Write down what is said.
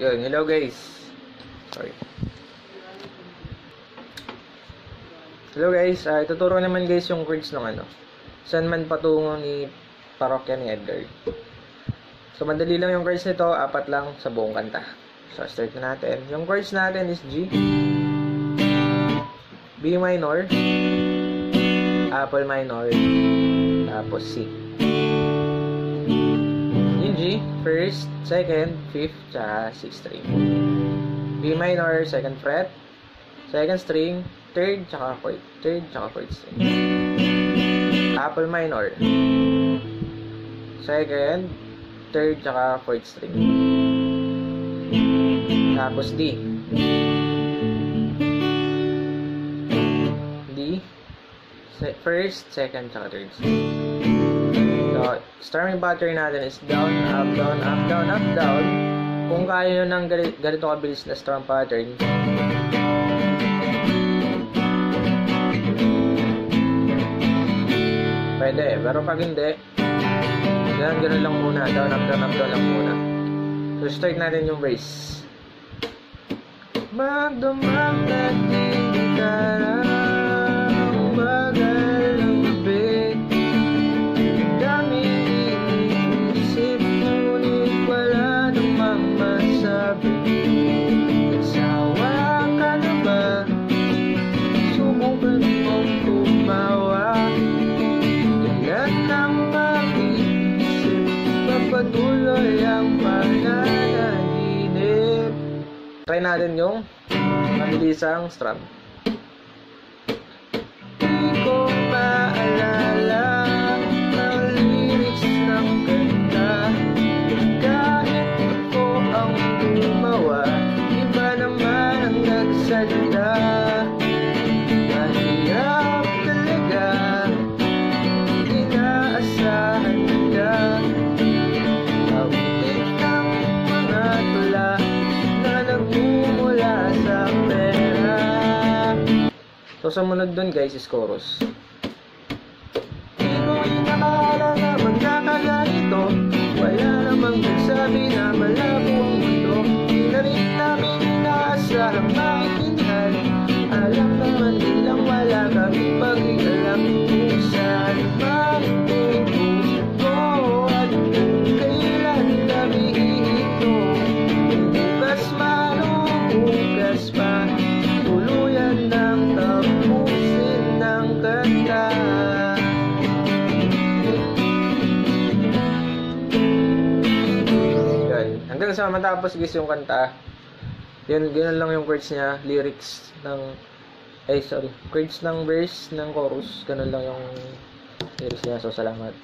Yun, hello guys. Sorry. Hello guys, uh, ituturo naman guys yung chords ng ano. Saan man patungo ni parokya ni Edgar. So madali lang yung chords nito, apat lang sa buong kanta. So start na natin. Yung chords natin is G, B minor, Apple minor, tapos C. G, first, second, fifth, tsaka sixth string. B minor, second fret, second string, third, tsaka fourth, third, tsaka fourth string. Apple minor, second, third, tsaka fourth string. Tapos D. D, se- first, second, tsaka third string. So, strumming pattern natin is down, up, down, up, down, up, down. Kung kaya nyo ng ganito kabilis na strum pattern, pwede. Pero pag hindi, ganun, ganun lang muna. Down, up, down, up, down lang muna. So, start natin yung verse. Magdamag na di ka Papatuloy ang pananaginip Try natin yung mabilisang strum So, sumunod dun guys is chorus. Wala namang nagsabi na malabo ang mundo. Di na rin namin inaasahang maintindihan. Alam naman nilang wala kami pag-ialam Kung saan kung kailan kami iito man o bukas pa Hanggang sa matapos guys yung kanta, yun, ganun lang yung chords niya, lyrics ng, ay sorry, chords ng verse ng chorus, ganun lang yung lyrics niya. So, salamat.